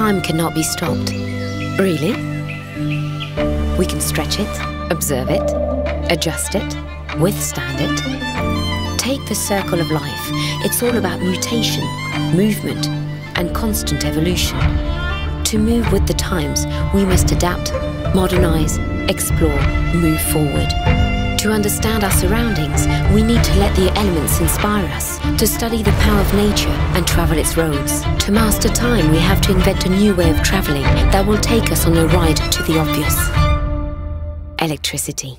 Time cannot be stopped. Really? We can stretch it, observe it, adjust it, withstand it. Take the circle of life. It's all about mutation, movement, and constant evolution. To move with the times, we must adapt, modernize, explore, move forward. To understand our surroundings, we need to let the elements inspire us, to study the power of nature and travel its roads. To master time, we have to invent a new way of traveling that will take us on a ride to the obvious. Electricity.